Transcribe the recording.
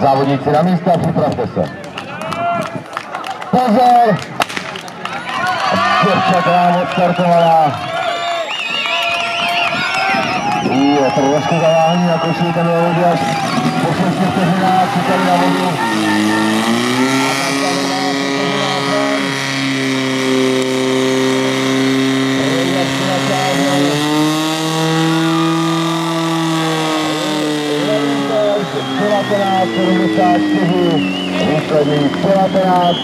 Závodníci na místa, připravte se. Pozor! Děvčata odstartovala. Je trošku zaváhání na koši, ten je až po 6 vteřinách, čekali na vodu. 1974, výsledný 19,